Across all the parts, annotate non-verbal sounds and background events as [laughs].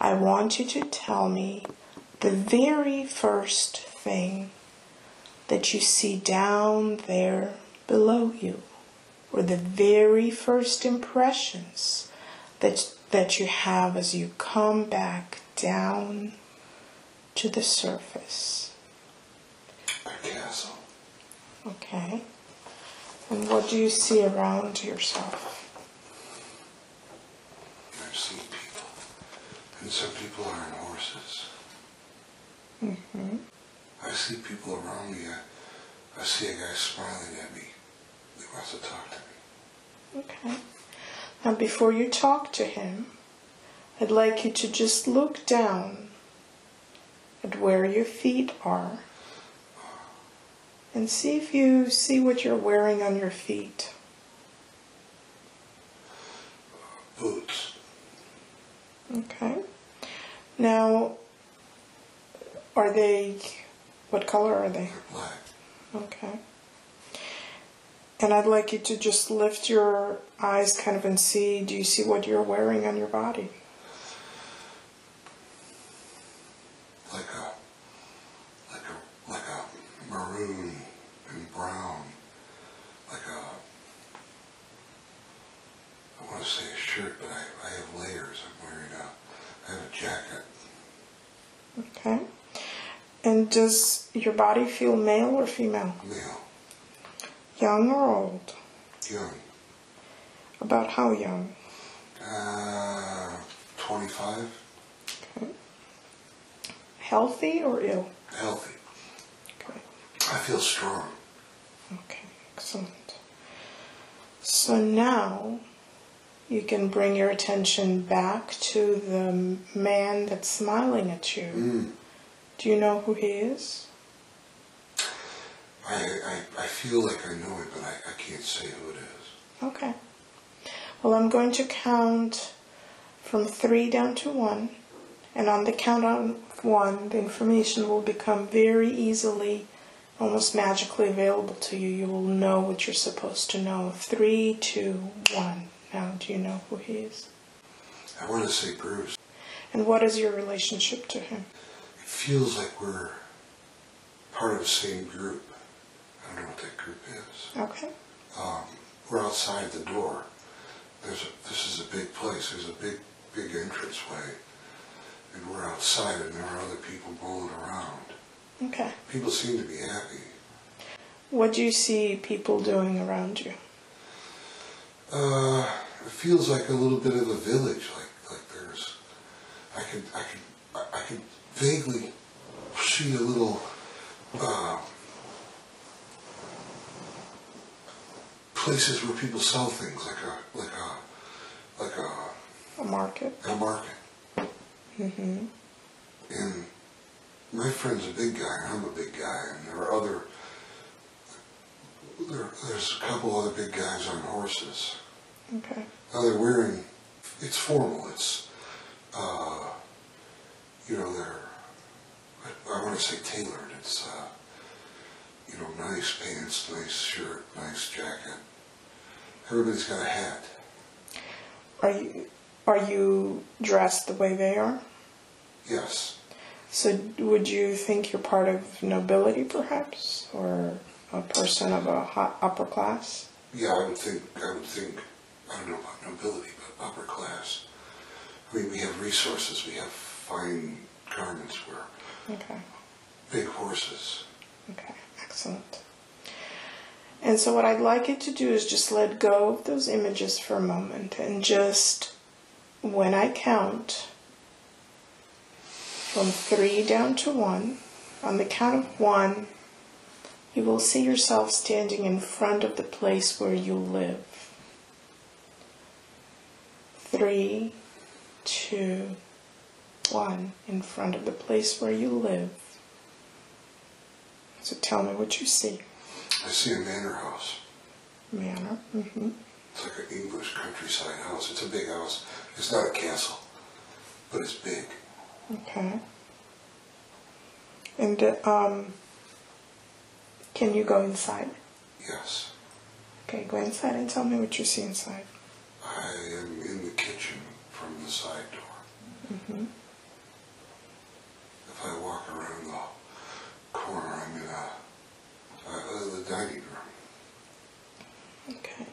I want you to tell me the very first thing that you see down there below you, or the very first impressions that, that you have as you come back down to the surface. A castle. Okay. And what do you see around yourself? Seen people. And some people are on horses. Mm-hmm. I see people around me. I, I see a guy smiling at me. He wants to talk to me. Okay. Now, before you talk to him, I'd like you to just look down at where your feet are and see if you see what you're wearing on your feet. Boots. Okay. Now, are they, what color are they? Black. Okay. And I'd like you to just lift your eyes kind of and see do you see what you're wearing on your body? Like a, like a, like a maroon and brown. Like a, I want to say a shirt, but I, I have layers. I'm wearing a, I have a jacket. Okay. And does your body feel male or female? Male. Young or old? Young. About how young? Uh, 25. Okay. Healthy or ill? Healthy. Okay. I feel strong. Okay, excellent. So now you can bring your attention back to the man that's smiling at you. Mm. Do you know who he is? I, I, I feel like I know it, but I, I can't say who it is. Okay. Well, I'm going to count from three down to one, and on the count of one, the information will become very easily, almost magically available to you. You will know what you're supposed to know. Three, two, one. Now, do you know who he is? I want to say Bruce. And what is your relationship to him? Feels like we're part of the same group. I don't know what that group is. Okay. Um, we're outside the door. There's a, this is a big place. There's a big, big entranceway. And we're outside and there are other people rolling around. Okay. People seem to be happy. What do you see people doing around you? Uh, it feels like a little bit of a village. Like, like there's, I can, I can, I- I can vaguely see a little, uh, places where people sell things, like a, like a, like a, A market? a market. Mm-hmm. And my friend's a big guy, and I'm a big guy, and there are other, there, there's a couple other big guys on horses. Okay. Now they're wearing, it's formal, it's, uh, you know, they're, I, I want to say tailored, it's, uh, you know, nice pants, nice shirt, nice jacket. Everybody's got a hat. Are you are you dressed the way they are? Yes. So would you think you're part of nobility, perhaps, or a person of a hot upper class? Yeah, I would think, I would think, I don't know about nobility, but upper class. I mean, we have resources, we have fine garments, we're Okay. big horses. Okay. Excellent. And so what I'd like you to do is just let go of those images for a moment and just when I count from three down to one, on the count of one, you will see yourself standing in front of the place where you live. Three, two, one, in front of the place where you live. So tell me what you see. I see a manor house. Manor. Mm-hmm. It's like an English countryside house. It's a big house. It's not a castle, but it's big. Okay. And um, can you go inside? Yes. Okay, go inside and tell me what you see inside. I am in the kitchen from the side door. I walk around the corner and uh, uh, uh, the dining room. Okay.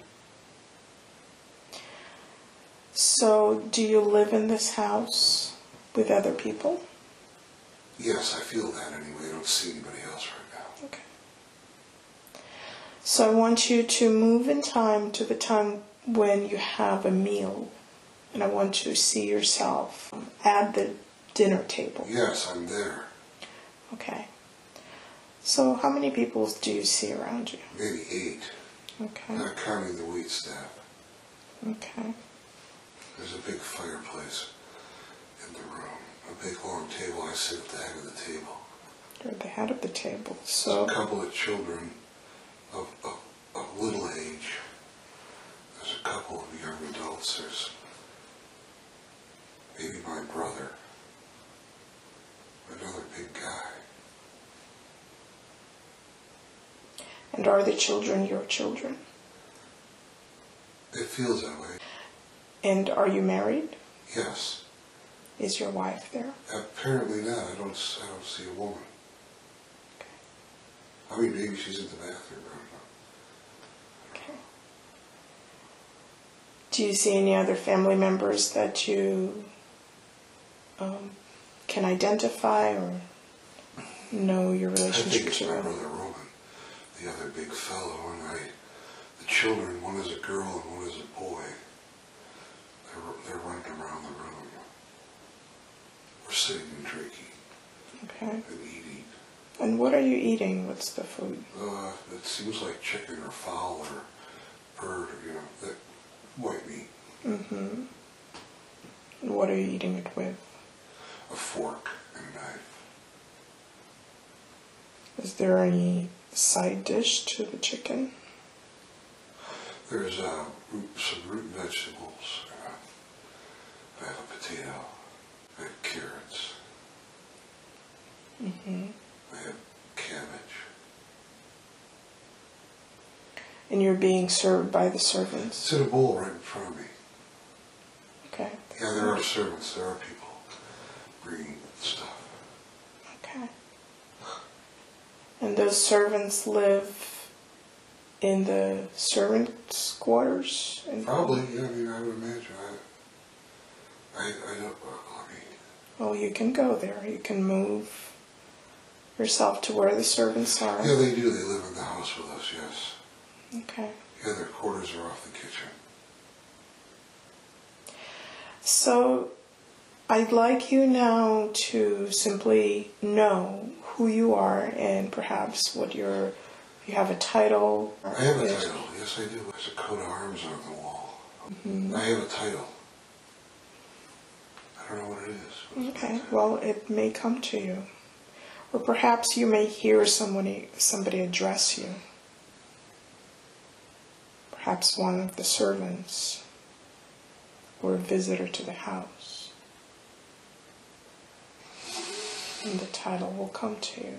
So, do you live in this house with other people? Yes, I feel that anyway. I don't see anybody else right now. Okay. So, I want you to move in time to the time when you have a meal. And I want you to see yourself. Add the dinner table. Yes, I'm there. Okay. So, how many people do you see around you? Maybe eight, Okay. not counting the wait staff. Okay. There's a big fireplace in the room, a big long table. I sit at the head of the table. You're at the head of the table. There's So, a couple of children of, of, of little age. There's a couple of young adults. There's maybe my brother. Another big guy. and are the children your children? It feels that way. And are you married? Yes. Is your wife there? Apparently not. I don't, I don't see a woman. I mean, maybe she's in the bathroom. I don't know. Okay. Do you see any other family members that you um, can identify or know your relationship I think it's to? my brother Roman, the other big fellow, and I, the children, one is a girl and one is a boy. They're, they're running around the room. We're sitting and drinking Okay. and eating. And what are you eating? What's the food? Uh, it seems like chicken or fowl or bird, or, you know, that white meat, Mm-hmm. What are you eating it with? A fork and a knife. Is there any side dish to the chicken? There's uh, root, some root vegetables. Uh, I have a potato. I have carrots. Mm-hmm. I have cabbage. And you're being served by the servants. It's in a bowl right in front of me. Okay. Yeah, there are servants. There are people stuff. Okay. And those servants live in the servants' quarters? Probably, yeah, I mean, I would imagine. I, I, I don't, I mean, Well, you can go there. You can move yourself to where the servants are. yeah, they do. They live in the house with us, yes. Okay. Yeah, their quarters are off the kitchen. So I'd like you now to simply know who you are and perhaps what your you have a title. I have a title. Yes, I do. There's a coat of arms on the wall. Mm-hmm. I have a title. I don't know what it is. Okay. Well, it may come to you, or perhaps you may hear somebody somebody address you. Perhaps one of the servants or a visitor to the house. And the title will come to you.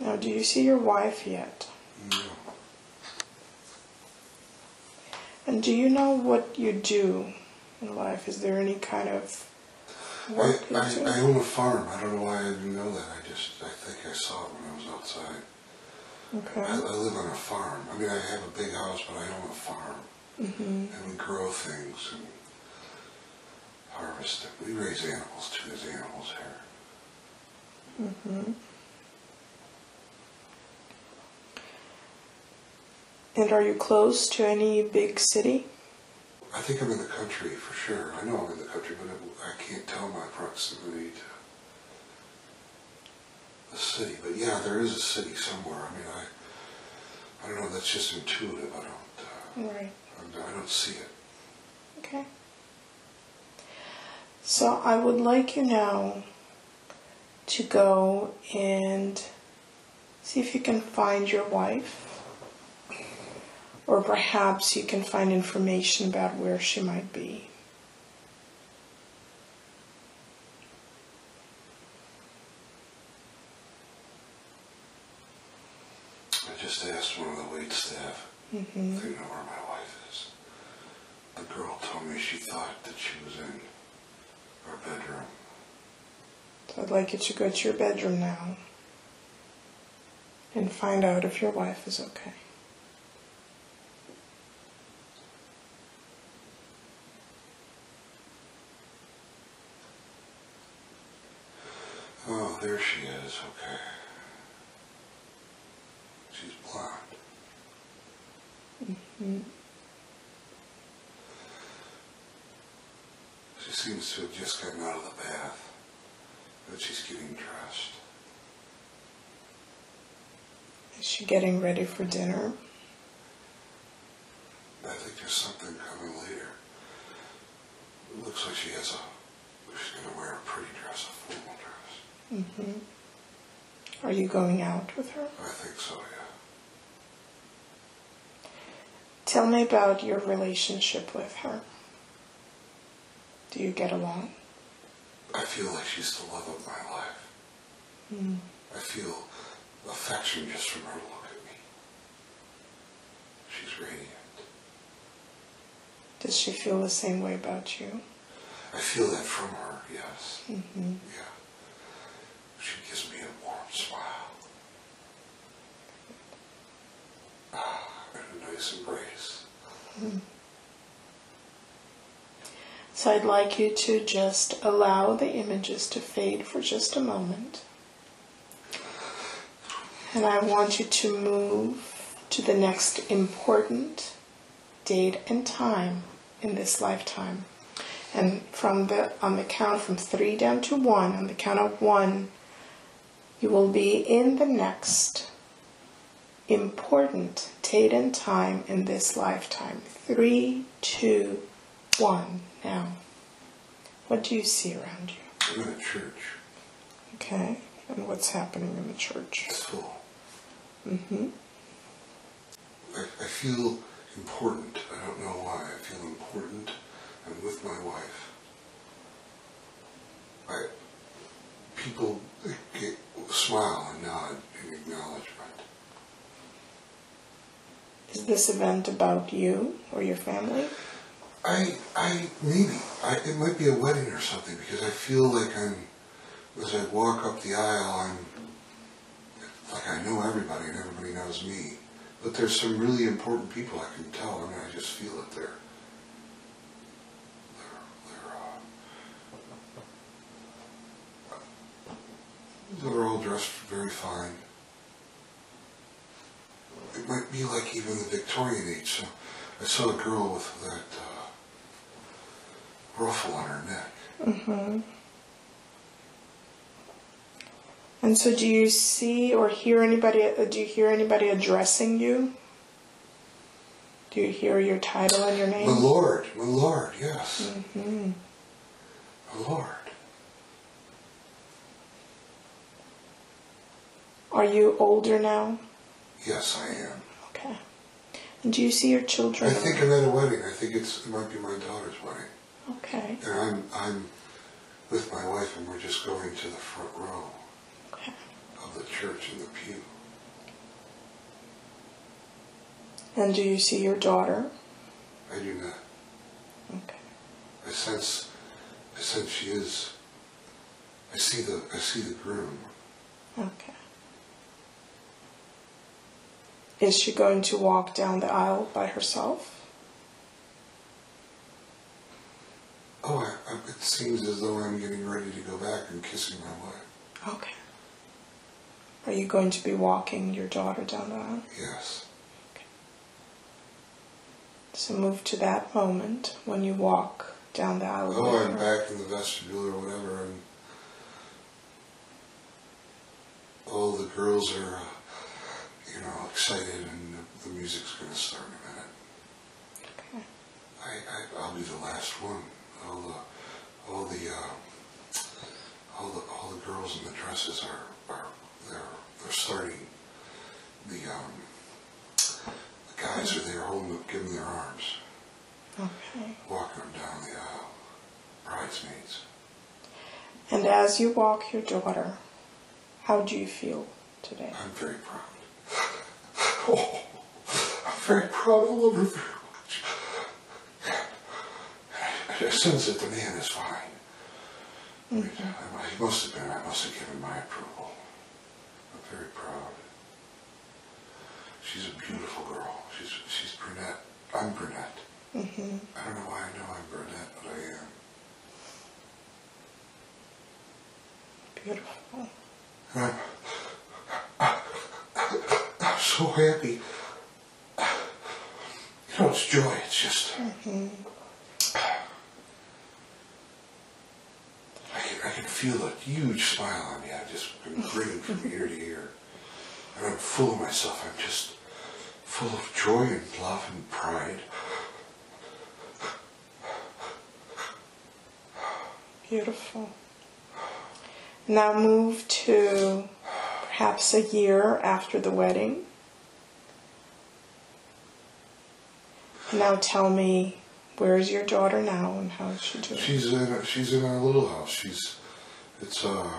Now, do you see your wife yet? No. And do you know what you do in life? Is there any kind of I, I. I own a farm. I don't know why I didn't know that. I just, I think I saw it when I was outside. I, Okay. I live on a farm. I mean, I have a big house, but I own a farm. Hmm And we grow things and harvest it. We raise animals too. There's animals here. hmm And are you close to any big city? I think I'm in the country for sure. I know I'm in the country, but I can't tell my proximity to the city. But yeah, there is a city somewhere. I mean, I, I don't know. That's just intuitive. I don't, uh, Right. I don't see it. Okay. So I would like you now to go and see if you can find your wife. Or perhaps you can find information about where she might be. I just asked one of the wait staff hmm if they know where my me she thought that she was in her bedroom. So I'd like you to go to your bedroom now and find out if your wife is okay. Oh, there she is, okay. She's blonde. Mm-hmm. Seems to have just gotten out of the bath, but she's getting dressed. Is she getting ready for dinner? I think there's something coming later. It looks like she has a, she's going to wear a pretty dress, a formal dress. hmm Are you going out with her? I think so, yeah. Tell me about your relationship with her. Do you get along? I feel like she's the love of my life. Mm. I feel affection just from her look at me. She's radiant. Does she feel the same way about you? I feel that from her, yes. hmm Yeah. She gives me a warm smile. Ah, and a nice embrace. So I'd like you to just allow the images to fade for just a moment. And I want you to move to the next important date and time in this lifetime. And from the on the count from three down to one, on the count of one, you will be in the next important date and time in this lifetime. Three, two, one. Now, what do you see around you? I'm in a church. Okay, and what's happening in the church? It's full. Mm-hmm. I, I feel important. I don't know why. I feel important. I'm with my wife. I, people get, smile and nod in acknowledgement. Is this event about you or your family? I, I, maybe. I, it might be a wedding or something because I feel like I'm, as I walk up the aisle, I'm, like I know everybody and everybody knows me. But there's some really important people I can tell. I mean, I just feel it there. They're, they're, uh, they're all dressed very fine. It might be like even the Victorian age. So I saw a girl with that uh, ruffle on her neck. Mm-hmm. And so, do you see or hear anybody? Do you hear anybody addressing you? Do you hear your title and your name? My Lord, my Lord, yes. hmm My Lord. Are you older now? Yes, I am. Okay. And do you see your children? I think I'm at a wedding. I think it's it might be my daughter's wedding. Okay. And I'm I'm with my wife and we're just going to the front row Okay. of the church in the pew. And do you see your daughter? I do not. Okay. I sense I sense she is I see the I see the groom. Okay. Is she going to walk down the aisle by herself? Oh, I, I, it seems as though I'm getting ready to go back and kissing my wife. Okay. Are you going to be walking your daughter down the aisle? Yes. Okay. So move to that moment when you walk down the aisle. Oh, I'm back in the vestibule or whatever, and all the girls are, uh, you know, excited, and the, the music's going to start in a minute. Okay. I, I, I'll be the last one. All the, all the, uh, all the, all the girls in the dresses are, are, they're, they're starting. The, um, the guys are there holding, them, giving their arms, Okay. walking them down the aisle. Bridesmaids. And as you walk your daughter, how do you feel today? I'm very proud. [laughs] Oh, I'm very proud. I love her very much. I sense that the man is fine. I mean, I- he must have been. I must have given my approval. I'm very proud. She's a beautiful girl. She's she's brunette. I'm brunette. hmm I don't know why I know I'm brunette, but I am. Beautiful. And I'm, I'm so happy. You know, it's joy. It's just. I, can, I can feel a huge smile on me. I've just am grinning from ear to ear. And I'm full of myself. I'm just full of joy and love and pride. Beautiful. Now move to perhaps a year after the wedding. Now tell me, where is your daughter now and how is she doing? She's in a, she's in our little house. She's it's uh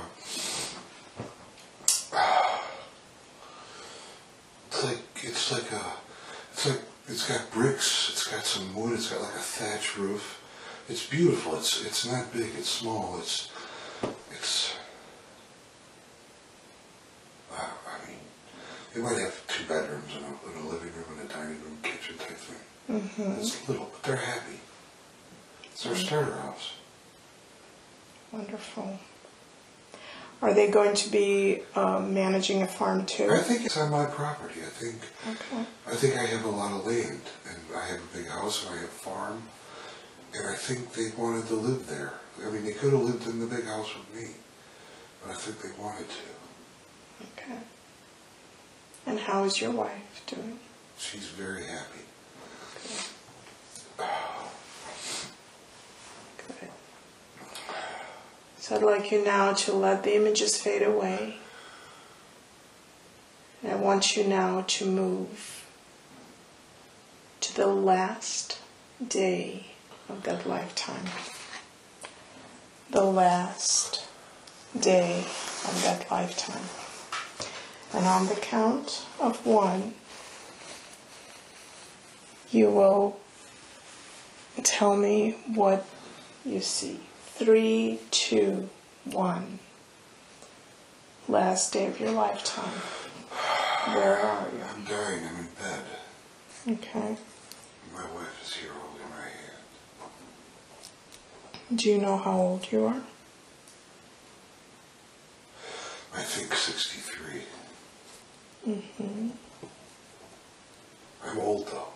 it's like it's like a it's like it's got bricks. It's got some wood. It's got like a thatch roof. It's beautiful. It's it's not big. It's small. It's it's. Uh, I mean, it might have two bedrooms and a, and a living room and a dining room, kitchen type thing. Mm-hmm. It's little, but they're happy. It's their starter house. Wonderful. Are they going to be um, managing a farm too? I think it's on my property. I think Okay. I think I have a lot of land, and I have a big house, and I have a farm, and I think they wanted to live there. I mean, they could have lived in the big house with me, but I think they wanted to. Okay. And how is your wife doing? She's very happy. Good. [sighs] So I'd like you now to let the images fade away. And I want you now to move to the last day of that lifetime. The last day of that lifetime. And on the count of one, you will tell me what you see. Three, two, one. Last day of your lifetime. Where are you? I'm dying. I'm in bed. Okay. My wife is here holding my hand. Do you know how old you are? I think 63. Mm-hmm. I'm old though.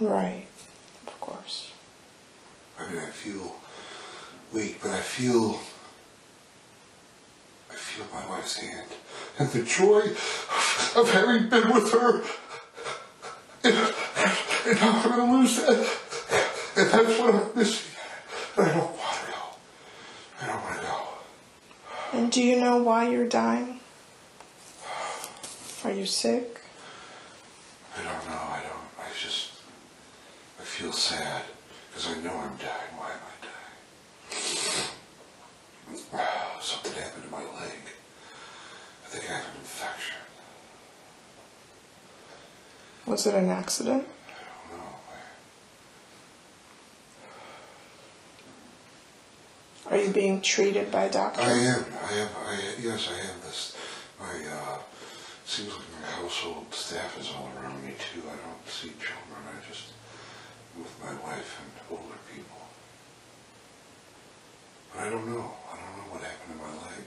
Right. Of course. I mean, I feel weak, but I feel, I feel my wife's hand and the joy of having been with her. And, and now I'm going to lose that. And that's what I'm missing. And I don't want to go. I don't want to go. And do you know why you're dying? Are you sick? I don't know. I don't. I just, I feel sad because I know I'm dying. Why am I dying? Something happened to my leg. I think I have an infection. Was it an accident? I don't know. Are you being treated by a doctor? I am. I have. I yes. I have this. My uh, seems like my household staff is all around me too. I don't see children. I just with my wife and older people. I don't know. I don't know what happened to my leg.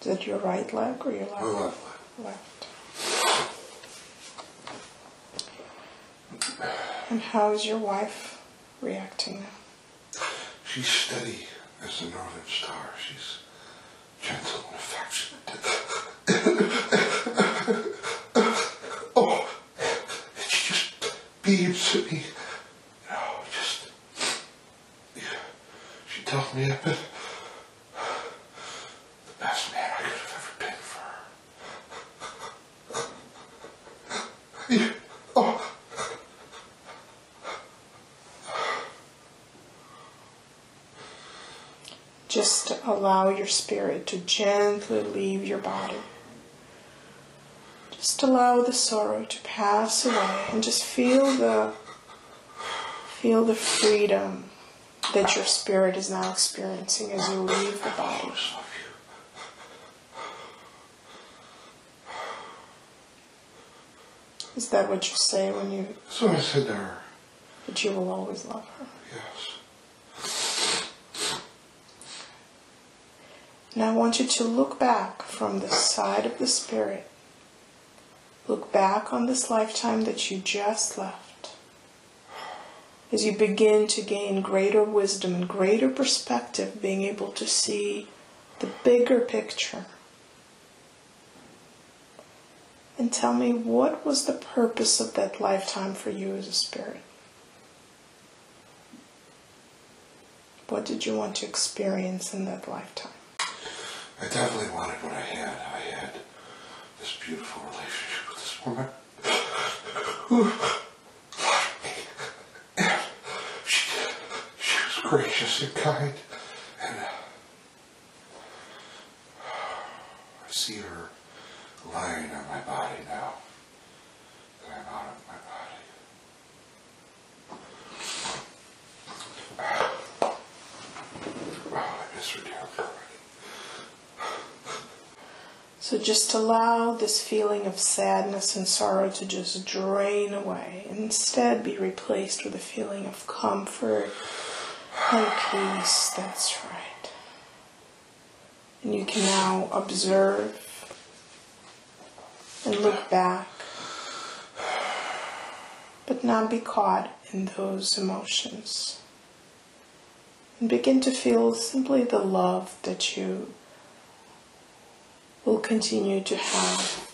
Is it your right leg or your left? My left leg. Left. And how is your wife reacting now? She's steady as the northern star. She's gentle and affectionate. [laughs] oh, she just beams at me. You know, just. Tells me been the best man I could have ever been for her. Oh. Just allow your spirit to gently leave your body. Just allow the sorrow to pass away and just feel the feel the freedom that your spirit is now experiencing as you leave the body. always love you. Is that what you say when you So I said to her, that you will always love her? yes. And I want you to look back from the side of the Spirit. Look back on this lifetime that you just left. As you begin to gain greater wisdom and greater perspective, being able to see the bigger picture. And tell me, what was the purpose of that lifetime for you as a spirit? What did you want to experience in that lifetime? I definitely wanted what I had. I had this beautiful relationship with this woman who loved me. And she, she was gracious and kind. And uh, I see her lying on my body now. That I'm out of my body. Oh. So just allow this feeling of sadness and sorrow to just drain away. Instead, be replaced with a feeling of comfort and peace. That's right. And you can now observe and look back, but not be caught in those emotions. And begin to feel simply the love that you will continue to have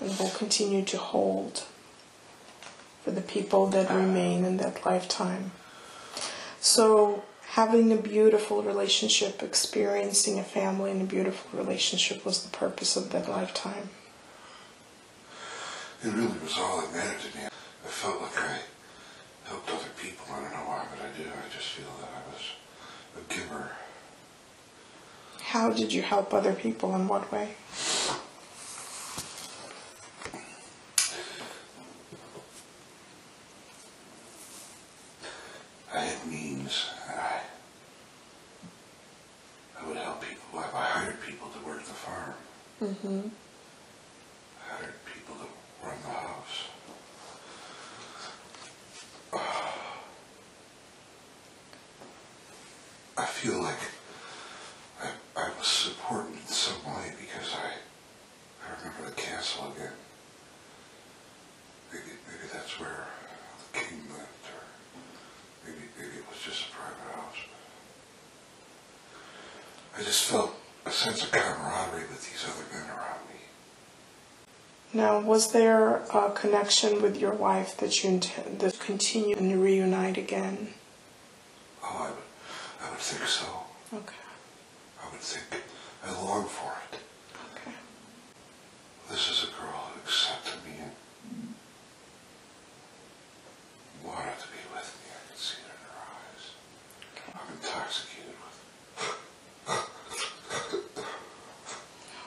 and will continue to hold for the people that remain in that lifetime. So, having a beautiful relationship, experiencing a family and a beautiful relationship was the purpose of that lifetime. It really was all that mattered to me. I felt like I helped other people. I don't know why, but I did. I just feel that I was a giver. How did you help other people? In what way? I had means, and I, I would help people. I I hired people to work the farm. Mm-hmm. I hired people to run the house. I feel like I, I was important in some way because I, I remember the castle again. Maybe, maybe that's where the king lived, or maybe, maybe it was just a private house. I just felt a sense of camaraderie with these other men around me. Now, was there a connection with your wife that you intend to continue and reunite again? Oh, I would, I would think so. Okay. I would think I long for it. Okay. This is a girl who accepted me and wanted to be with me. I could see it in her eyes. I'm intoxicated with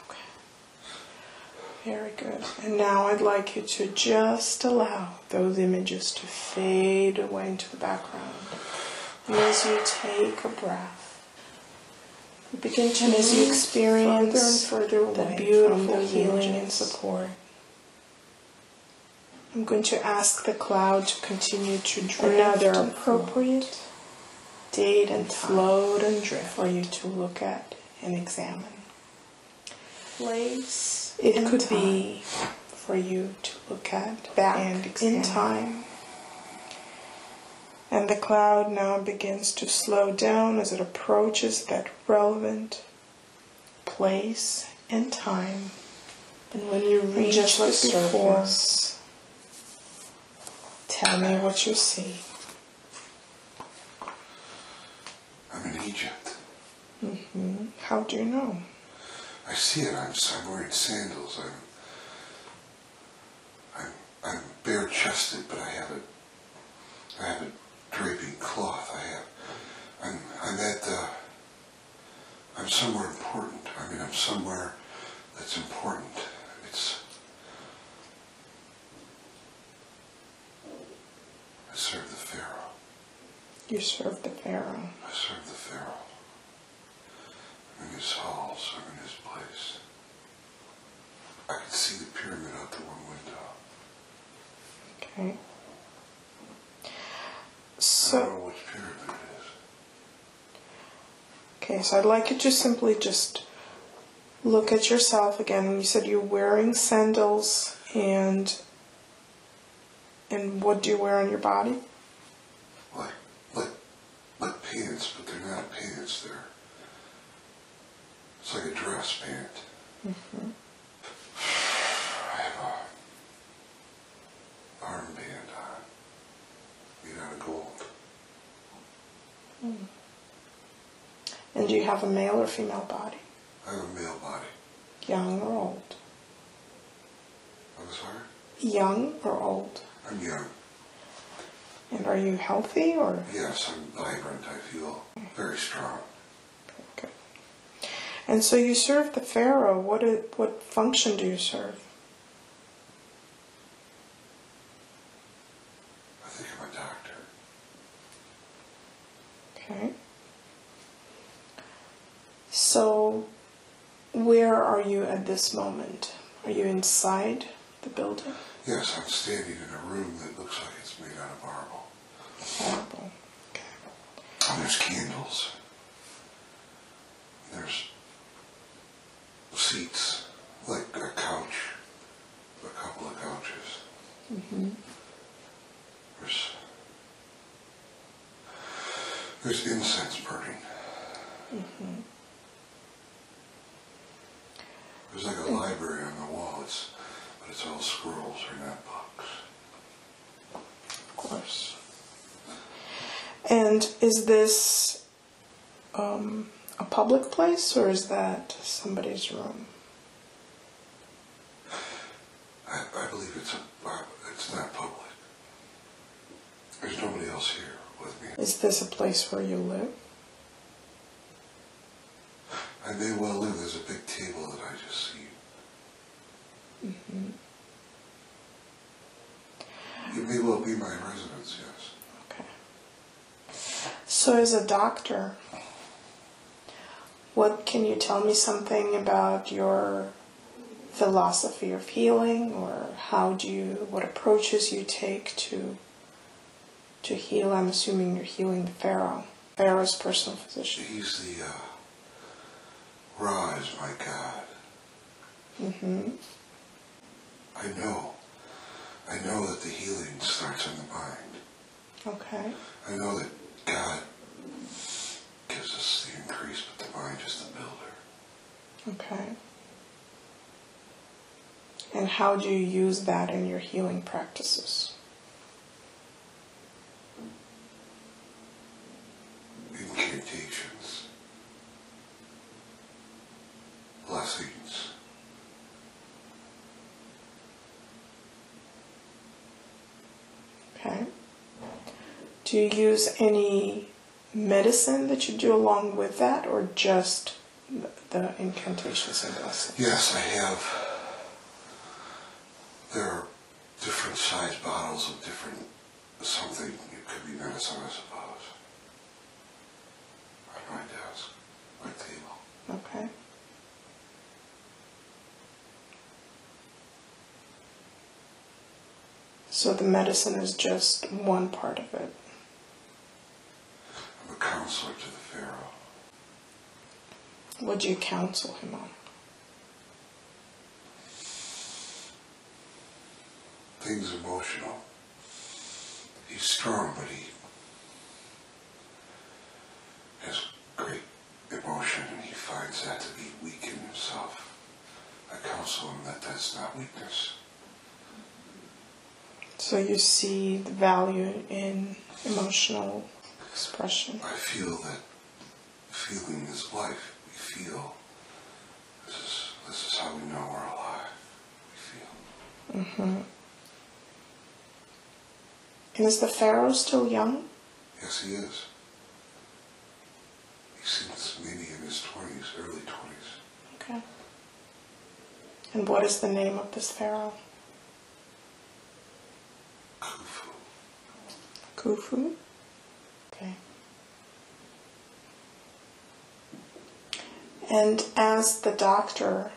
Okay. Very good. And now I'd like you to just allow those images to fade away into the background. And as you take a breath, begin to as you experience further and further the beautiful healing and support. I'm going to ask the cloud to continue to drift another appropriate date and float and drift for you to look at and examine. Place it could time. be for you to look at back and in time. And the cloud now begins to slow down as it approaches that relevant place and time. And when you reach just the surface, tell me what you see. I'm in Egypt. Mm-hmm. How do you know? I see it. I'm, I'm wearing sandals. I'm, [clears throat] I'm, bare chested, but I have a, I have a draping cloth. I have, I'm, I'm at the, I'm somewhere important. I mean, I'm somewhere that's important. It's, I serve the Pharaoh. You serve the Pharaoh. I serve the Pharaoh. I'm in his halls. I'm in his place. I can see the pyramid out the one window. Okay. I So, don't know which pyramid it is. okay, so I'd like you to simply just look at yourself again. You said you're wearing sandals and and what do you wear on your body? Like, like, like pants, but they're not pants. They're, it's like a dress pant. I have a armband on, made out of gold. Hmm. And do you have a male or female body? I have a male body. Young or old? I'm sorry? Young or old? I'm young. And are you healthy or Yes, I'm vibrant. I feel very strong. okay? And so you serve the pharaoh. What i- what function do you serve? I think I'm a doctor. Okay. So where are you at this moment? Are you inside the building? Yes, I'm standing in a room that looks like it's made out of marble. Horrible. Okay. And there's candles. There's seats, like a couch, a couple of couches. Mm-hmm. There's there's incense burning. Mm-hmm. There's like a library on the wall. It's but it's all scrolls or not books. Of course. And is this um, a public place or is that somebody's room? I, I believe it's a uh, it's not public. There's nobody else here with me. Is this a place where you live? I may well live. There's a big table that I just see. Mm-hmm. It may well be my residence, yes. Okay. As a doctor, what can you tell me something about your philosophy of healing, or how do you, what approaches you take to to heal? I'm assuming you're healing the pharaoh, pharaoh's personal physician. He's the, uh, Ra is my God. Mm-hmm. I know. I know that the healing starts in the mind. Okay. I know that God gives us the increase, but the mind is the builder. Okay. And how do you use that in your healing practices? Incantations. Blessings. Okay. Do you use any medicine that you do along with that, or just the- the incantations and blessings? Yes, I have. There are different size bottles of different something. It could be medicine, I suppose. On my desk, my table. Okay. So the medicine is just one part of it. Counselor to the Pharaoh. What do you counsel him on? Things emotional. He's strong, but he has great emotion, and he finds that to be weak in himself. I counsel him that that's not weakness. So you see the value in emotional expression. I feel that feeling is life. We feel. This is this is how we know we're alive. We feel. hmm And is the Pharaoh still young? Yes, he is. He seems maybe in his twenties, early twenties. Okay. And what is the name of this Pharaoh? Khufu. Khufu? Okay. And as the doctor,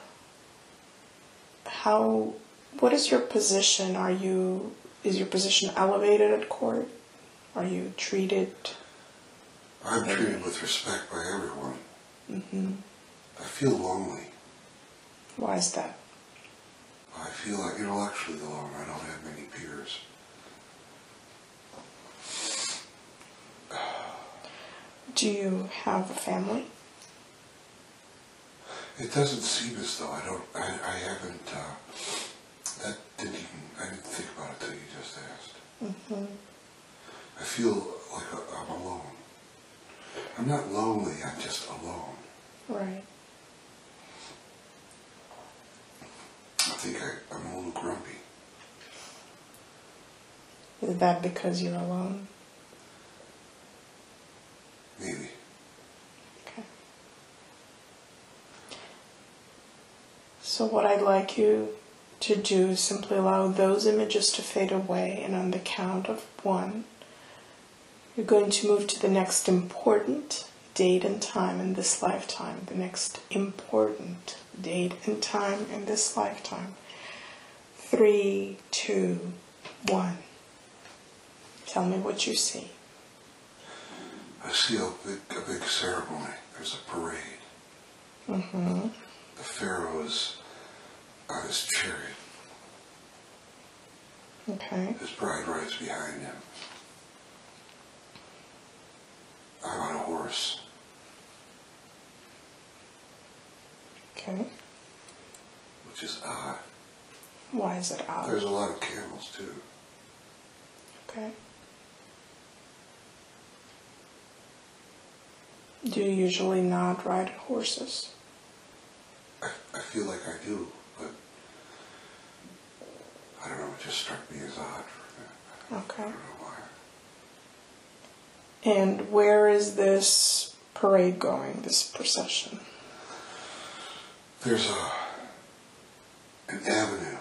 how, what is your position? Are you, is your position elevated at court? Are you treated? I'm treated with respect by everyone. Mm-hmm. I feel lonely. Why is that? I feel like intellectually alone. I don't have many peers. Do you have a family? It doesn't seem as though I don't. I, I haven't. Uh, that didn't even. I didn't think about it till you just asked. hmm I feel like I'm alone. I'm not lonely. I'm just alone. Right. I think I, I'm a little grumpy. Is that because you're alone? Maybe. Okay. So what I'd like you to do is simply allow those images to fade away, and on the count of one, you're going to move to the next important date and time in this lifetime. The next important date and time in this lifetime. Three, two, one. Tell me what you see. I see a big, a big ceremony. There's a parade. Mm-hmm. The pharaoh is on his chariot. Okay. His bride rides behind him. I'm on a horse. Okay. which is odd. Why is it odd? There's a lot of camels too. Okay. Do you usually not ride horses? I, I feel like I do, I don't know, it just struck me as odd for a minute. I Okay. don't know why. And where is this parade going, this procession? There's a an avenue.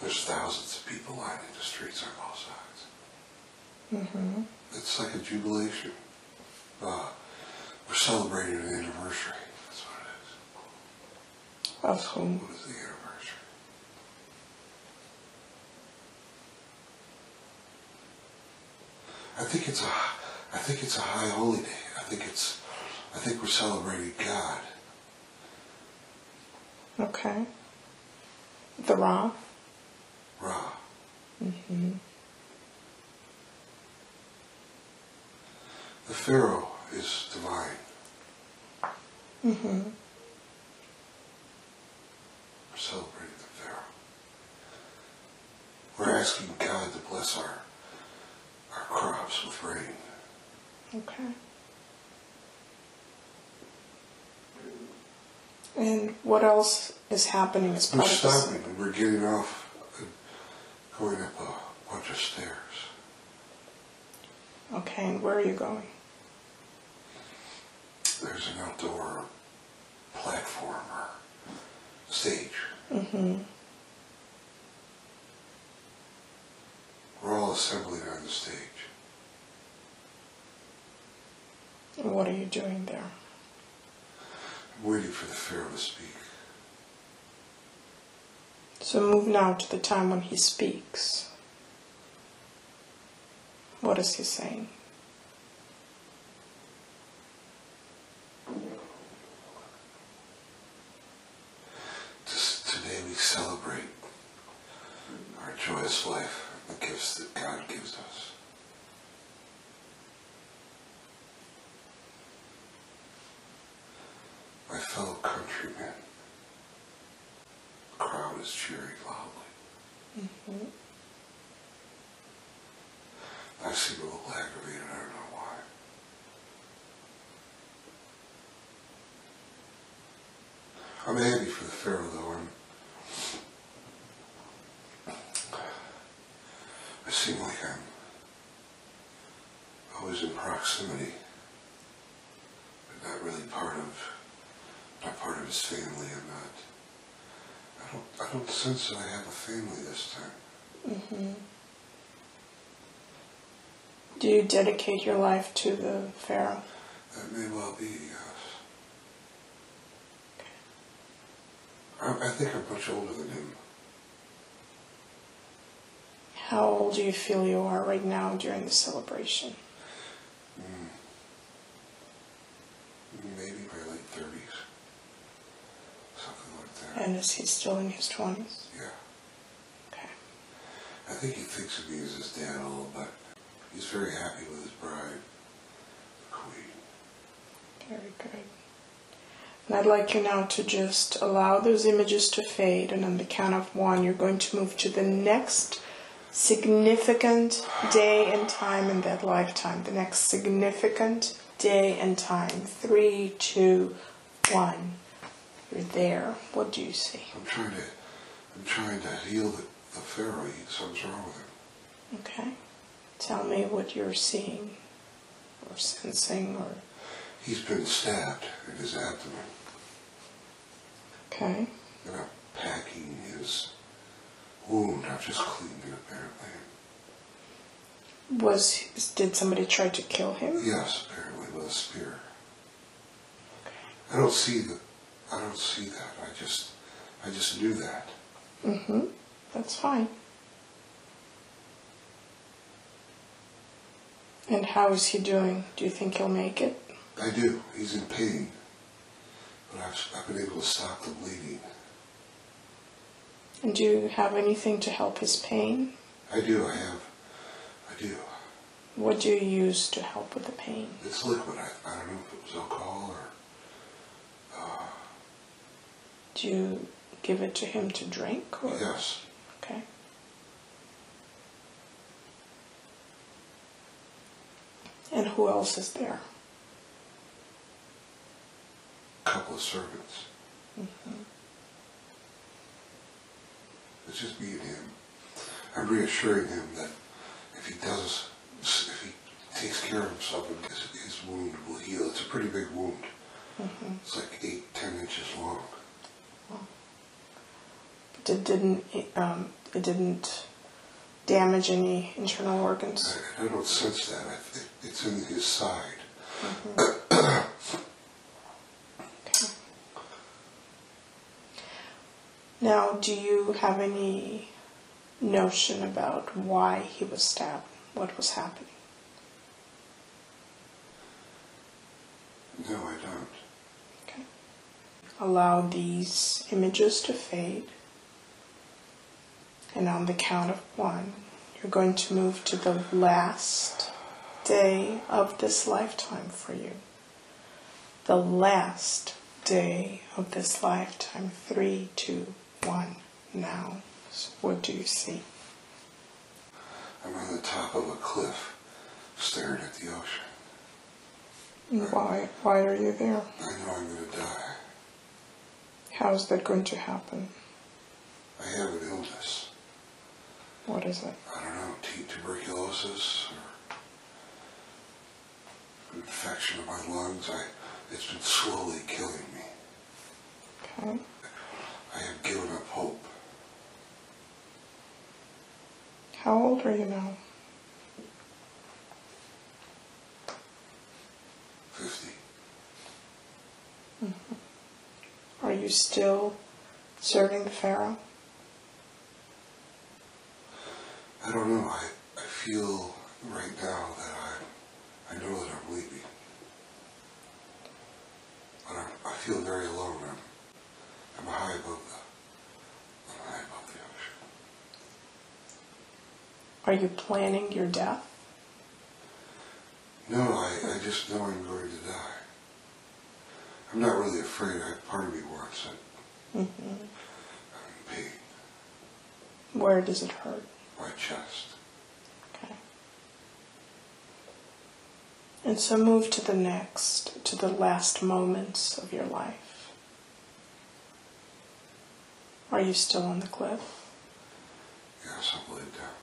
There's thousands of people lining the streets on both sides. Mm-hmm. It's like a jubilation. Uh, we're celebrating an anniversary. That's what it is. Of whom? What is the anniversary? I think it's a, I think it's a high holy day. I think it's, I think we're celebrating God. Okay. The Ra? Ra. Mm-hmm. The Pharaoh is divine. Mm-hmm. We're celebrating the Pharaoh. We're asking God to bless our, our crops with rain. Okay. And what else is happening as We're part of this? stopping we're getting off and going up a bunch of stairs. Okay, and where are you going? There's an outdoor platform or stage. Mm-hmm. We're all assembling on the stage. And what are you doing there? I'm waiting for the Pharaoh to speak. So move now to the time when he speaks. What is he saying? Just today we celebrate our joyous life, gifts that God gives us. My fellow countrymen, the crowd is cheering loudly. hmm I seem a little aggravated, I don't know why. I'm happy for the Pharaoh though. I'm, I seem like I'm always in proximity, but not really part of, not part of his family. I'm not. I don't. I don't sense that I have a family this time. hmm Do you dedicate your life to the Pharaoh? That may well be, yes. I, I think I'm much older than him. How old do you feel you are right now during the celebration? Mm. maybe my late thirties, something like that. And is he still in his 20s? Yeah, Okay. I think he thinks of me as his dad a little bit. He's very happy with his bride, the queen. Very good. And I'd like you now to just allow those images to fade, and on the count of one, you're going to move to the next significant day and time in that lifetime. The next significant day and time. Three, two, one. You're there. What do you see? I'm trying to, I'm trying to heal the, the pharaoh. Something's wrong with him. Okay. Tell me what you're seeing, or sensing, or. He's been stabbed in his abdomen, Okay. and I'm packing his wound. I've just cleaned it apparently. Was did somebody try to kill him? Yes, apparently with a spear. I don't see the, I don't see that. I just, I just knew that. Mm-hmm. That's fine. And how is he doing? Do you think he'll make it? I do. He's in pain, but I've, I've been able to stop the bleeding. And do you have anything to help his pain? I do. I have. I do. What do you use to help with the pain? It's liquid. I, I don't know if it was alcohol or. Uh, Do you give it to him to drink? Or? yes. Okay. And who else is there? A couple of servants. Mm-hmm. It's just me and him. I'm reassuring him that if he does, he takes care of himself, his, his wound will heal. It's a pretty big wound. Mm-hmm. It's like eight, ten inches long. But it didn't. Um, it didn't damage any internal organs. I, I don't sense that. I, it, it's in his side. Okay. [coughs] Now, do you have any notion about why he was stabbed? What was happening? No, I don't. Okay. Allow these images to fade. And on the count of one, you're going to move to the last day of this lifetime for you. The last day of this lifetime. Three, two, one. Now, So what do you see? I'm on the top of a cliff, staring at the ocean. Why? Why are you there? I know I'm going to die. How is that going to happen? I have an illness. What is it? I don't know, t- tuberculosis or infection of my lungs. I, it's been slowly killing me. Okay. I have given up hope. How old are you now? 50. Mm-hmm. Are you still serving the Pharaoh? I don't know. I, I feel right now that I, I know that I'm leaving. But I'm, I feel very alone. I'm, I'm high above the, I'm high above the ocean. Are you planning your death? No, I, I just know I'm going to die. I'm not really afraid. I, part of me wants it. Mm-hmm. I'm in pain. Where does it hurt? My chest. Okay. And so move to the next, to the last moments of your life. Are you still on the cliff? Yes, I'm laid down.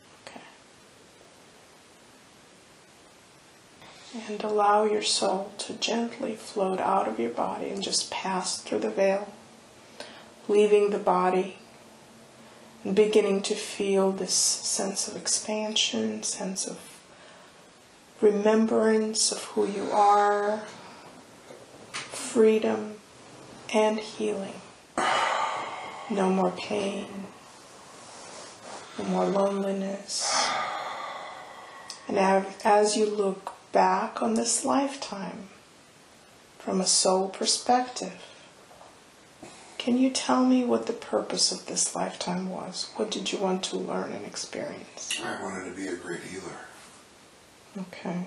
And allow your soul to gently float out of your body and just pass through the veil, leaving the body and beginning to feel this sense of expansion, sense of remembrance of who you are, freedom, and healing. No more pain, no more loneliness. And as you look back on this lifetime, from a soul perspective, can you tell me what the purpose of this lifetime was? What did you want to learn and experience? I wanted to be a great healer. Okay.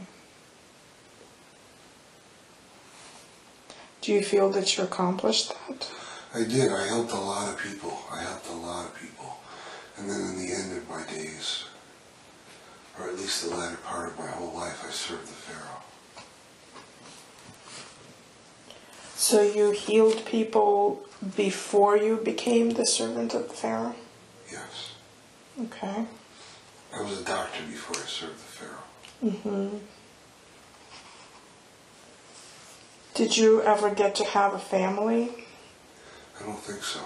Do you feel that you accomplished that? I did. I helped a lot of people. I helped a lot of people. And then in the end of my days, or at least the latter part of my whole life, I served the Pharaoh. So you healed people before you became the servant of the Pharaoh? Yes. Okay. I was a doctor before I served the Pharaoh. Mm-hmm. Did you ever get to have a family? I don't think so.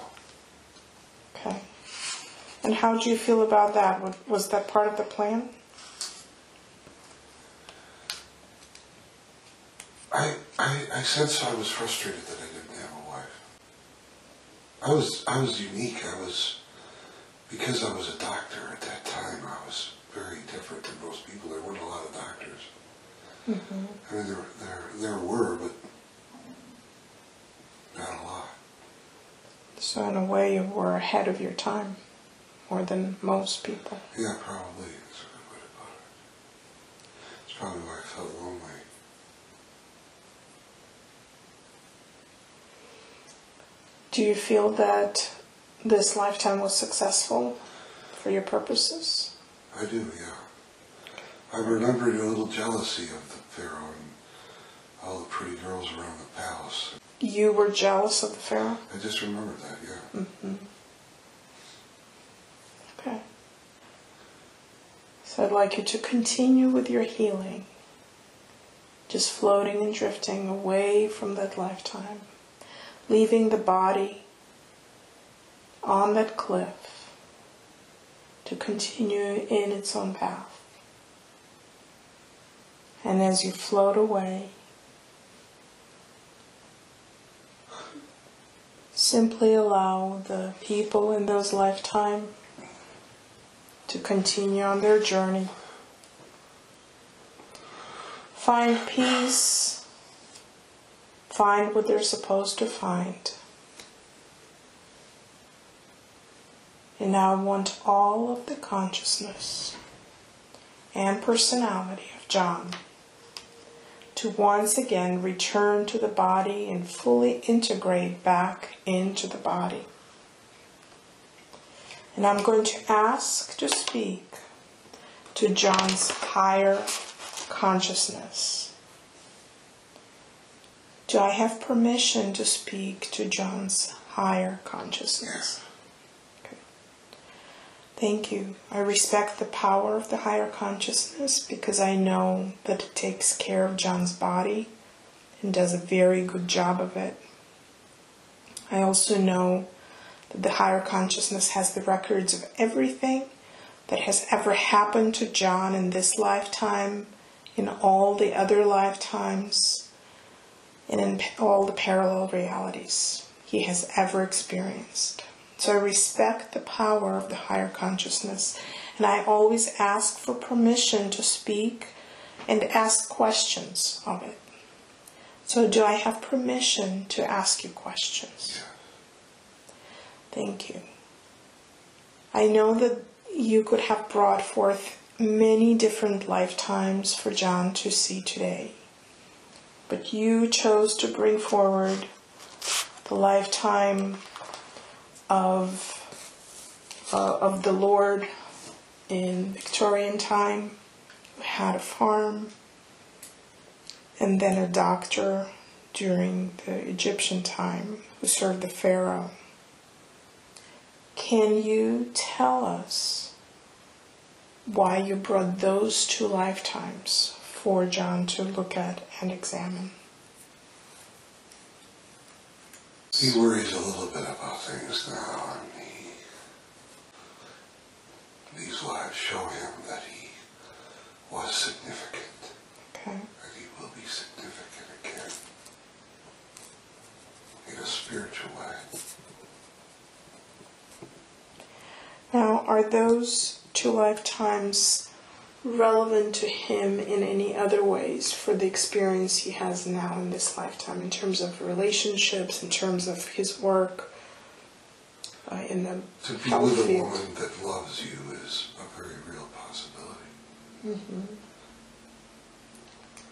Okay. And how do you feel about that? Was- Was that part of the plan? I, I, I sensed I was frustrated that I didn't have a wife. I was I was unique. I was because I was a doctor at that time. I was very different than most people. There weren't a lot of doctors. Mm-hmm. I mean, there there there were, but not a lot. So in a way, you were ahead of your time, more than most people. Yeah, probably. That's a good way to put it. It's probably why I felt lonely. Do you feel that this lifetime was successful for your purposes? I do, yeah. I remembered a little jealousy of the Pharaoh and all the pretty girls around the palace. You were jealous of the Pharaoh? I just remembered that, yeah. Mm-hmm. Okay. So I'd like you to continue with your healing, just floating and drifting away from that lifetime, leaving the body on that cliff to continue in its own path. And as you float away, simply allow the people in those lifetime to continue on their journey. Find peace. Find what they're supposed to find. And now I want all of the consciousness and personality of John to once again return to the body and fully integrate back into the body. And I'm going to ask to speak to John's higher consciousness. Do I have permission to speak to John's higher consciousness? Okay. Thank you. I respect the power of the higher consciousness because I know that it takes care of John's body and does a very good job of it. I also know that the higher consciousness has the records of everything that has ever happened to John in this lifetime, in all the other lifetimes, and in all the parallel realities he has ever experienced. So I respect the power of the higher consciousness, and I always ask for permission to speak and ask questions of it. So, do I have permission to ask you questions? Yeah. Thank you. I know that you could have brought forth many different lifetimes for John to see today, but you chose to bring forward the lifetime of uh, of the Lord in Victorian time, who had a farm, and then a doctor during the Egyptian time who served the Pharaoh. Can you tell us why you brought those two lifetimes for John to look at and examine? He worries a little bit about things now, and he, these lives show him that he was significant, Okay. that he will be significant again in a spiritual way. Now, are those two lifetimes relevant to him in any other ways for the experience he has now in this lifetime, in terms of relationships, in terms of his work, uh, in the To be with a field. woman that loves you is a very real possibility. hmm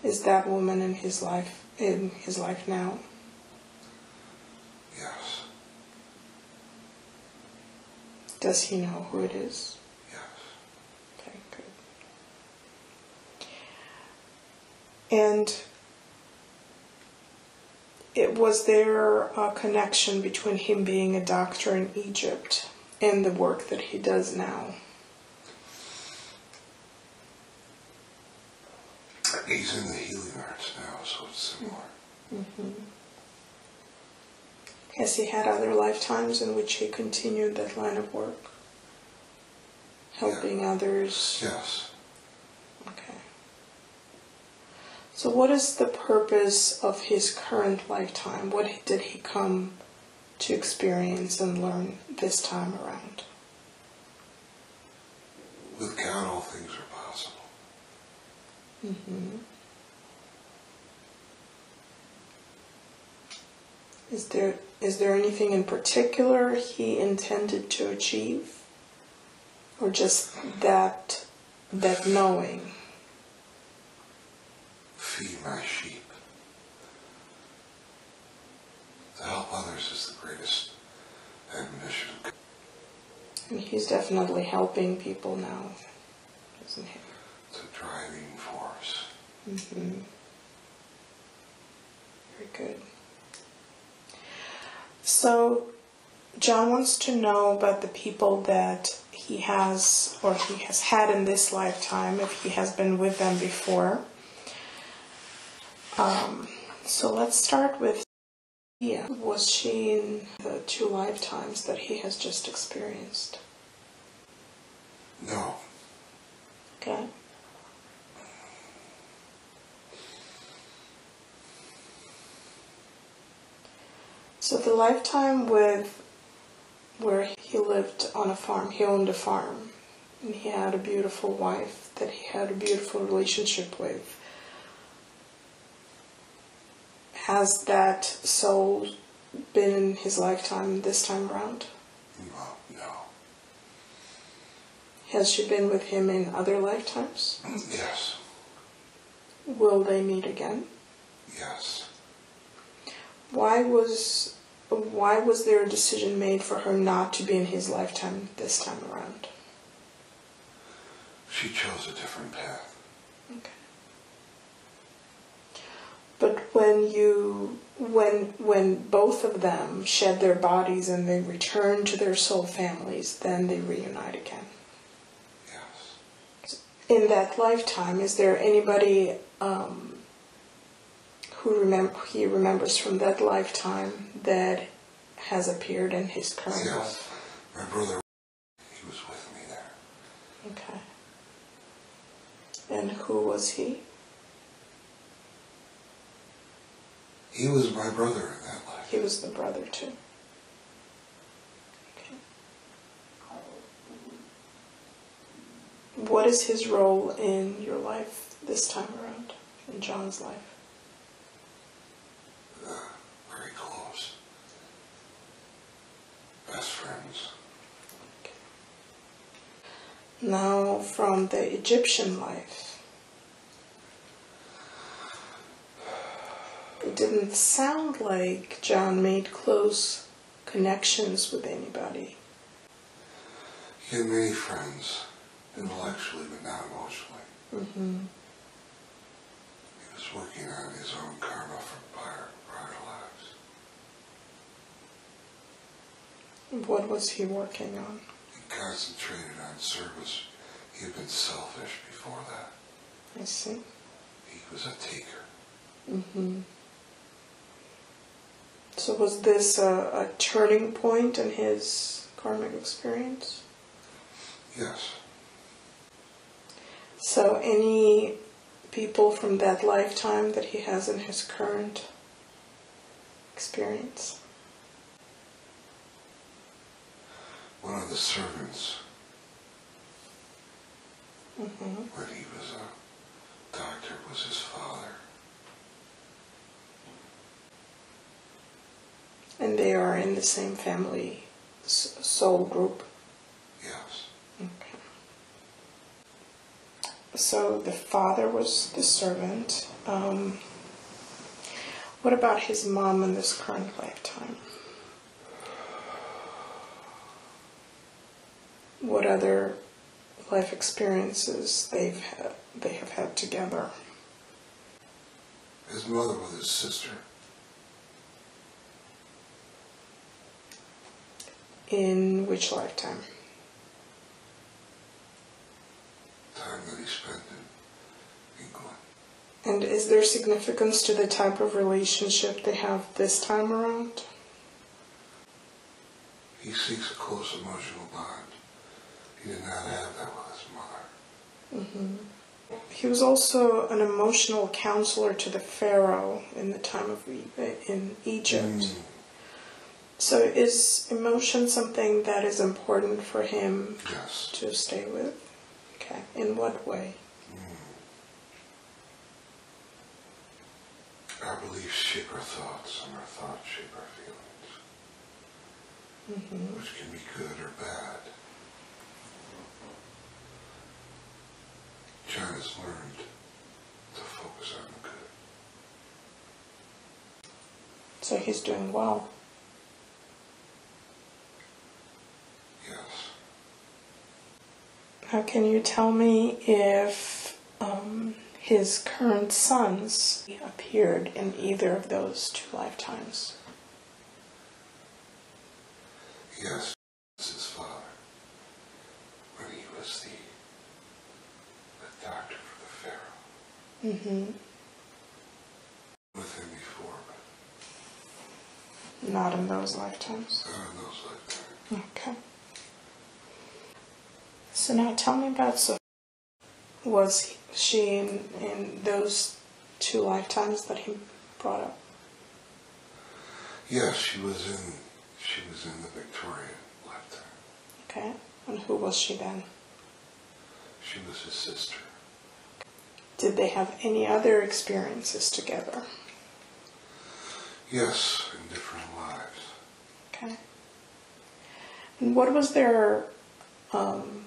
Is that woman in his life in his life now? Yes, Does he know who it is? yes. Okay, good. And it was there a connection between him being a doctor in Egypt and the work that he does now? He's in the healing arts now, so it's similar. hmm Has he had other lifetimes in which he continued that line of work? Helping others? Yes. Okay. So, what is the purpose of his current lifetime? What did he come to experience and learn this time around? With God, all things are possible. hmm Is there is there anything in particular he intended to achieve, or just that that knowing? Feed my sheep. To help others is the greatest God. And he's definitely helping people now, isn't he? It's a driving force. Mm-hmm. Very good. So, John wants to know about the people that he has or he has had in this lifetime, if he has been with them before. Um, so let's start with yeah. Was she in the two lifetimes that he has just experienced? No, Okay. So the lifetime with where he lived on a farm, he owned a farm, and he had a beautiful wife that he had a beautiful relationship with. Has that soul been in his lifetime this time around? no, no. Has she been with him in other lifetimes? [clears throat] Yes, Will they meet again? yes. Why was why was there a decision made for her not to be in his lifetime this time around? She chose a different path. But when you when when both of them shed their bodies and they return to their soul families, then they reunite again. Yes. In that lifetime, is there anybody um, who remember he remembers from that lifetime that has appeared in his current Yes. My brother, he was with me there. Okay. And who was he? He was my brother in that life. He was the brother too. Okay. What is his role in your life this time around, in John's life? Uh, very close. Best friends. Okay. Now, from the Egyptian life, it didn't sound like John made close connections with anybody. He had many friends, intellectually but not emotionally. Mm-hmm. He was working on his own karma from prior, prior lives. What was he working on? He concentrated on service. He had been selfish before that. I see. He was a taker. hmm So was this a, a turning point in his karmic experience? Yes. So any people from that lifetime that he has in his current experience? One of the servants hmm when he was a doctor was his father. And they are in the same family soul group. Yes. Okay. So the father was the servant. Um, what about his mom in this current lifetime? What other life experiences they've had, they have had together? His mother was his sister. In which lifetime? Time that he spent in England. And is there significance to the type of relationship they have this time around? He seeks a close emotional bond. He did not have that with his mother. Mm-hmm. He was also an emotional counselor to the pharaoh in the time of in Egypt. Mm. So is emotion something that is important for him Yes. to stay with? Okay. In what way? Our beliefs shape our thoughts, and our thoughts shape our feelings, hmm which can be good or bad. John has learned to focus on the good. So he's doing well. Yes. Now, can you tell me if um, his current sons appeared in either of those two lifetimes? Yes. His father. When he was the, the doctor for the Pharaoh. Mm-hmm. With him before, but Not in those lifetimes. not in those lifetimes. Okay. So now tell me about Sophia. Was she in, in those two lifetimes that he brought up? Yes, she was in she was in the Victorian lifetime. Okay. And who was she then? She was his sister. Did they have any other experiences together? Yes, in different lives. Okay. And what was their um,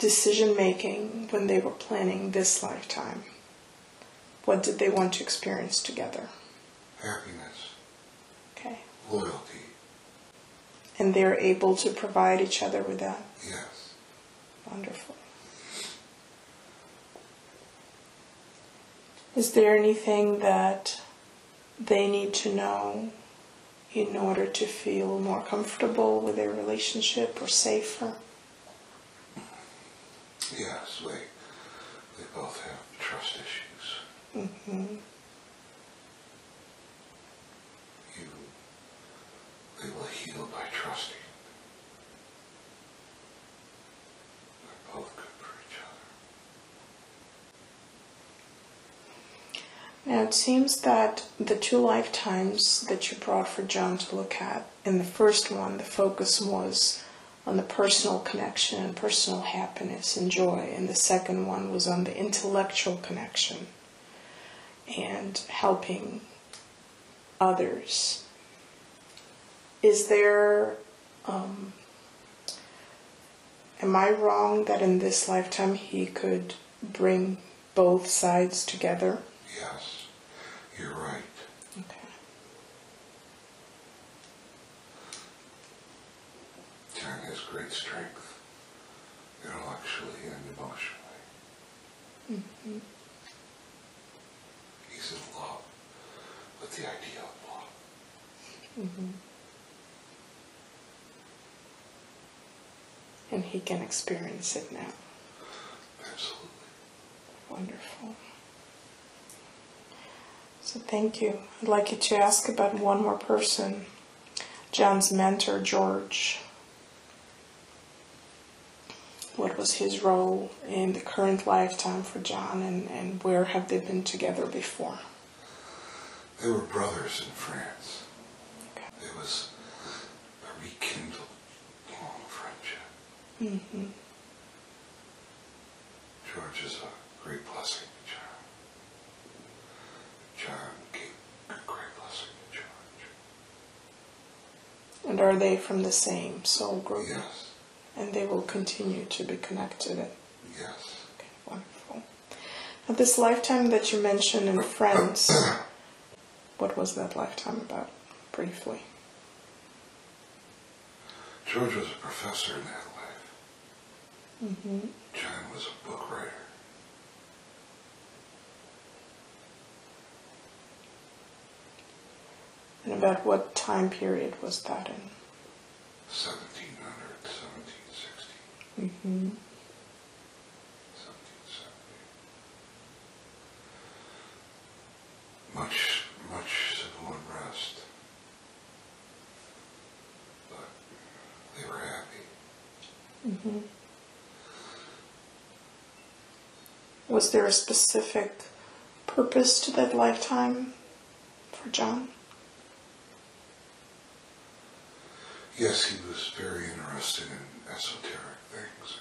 decision making when they were planning this lifetime? What did they want to experience together? Happiness, Okay. loyalty, And they're able to provide each other with that? yes. Wonderful. Is there anything that they need to know in order to feel more comfortable with their relationship or safer? Yes, they they both have trust issues. hmm You they will heal by trusting. They're both good for each other. Now it seems that the two lifetimes that you brought for John to look at, in the first one, the focus was on the personal connection and personal happiness and joy, and the second one was on the intellectual connection and helping others. Is there, um, am I wrong that in this lifetime he could bring both sides together? Yes, you're right. Okay. John has great strength, intellectually and emotionally. hmm He's in love with the idea of love. hmm And he can experience it now. Absolutely. Wonderful. So thank you. I'd like you to ask about one more person. John's mentor, George what was his role in the current lifetime for John, and, and where have they been together before? They were brothers in France. Okay. It was a rekindled long friendship. Mm-hmm. George is a great blessing to John. John gave a great blessing to George. And are they from the same soul group? Yes. And they will continue to be connected. Yes. Okay, wonderful. Now, this lifetime that you mentioned in France, [coughs] what was that lifetime about, briefly? George was a professor in that life. Mm-hmm. John was a book writer. And about what time period was that in? 1700, 1760, Mm-hmm. 1770. Much, much civil unrest. But they were happy. Mm-hmm. Was there a specific purpose to that lifetime for John? Yes, he was very interested in esoteric things.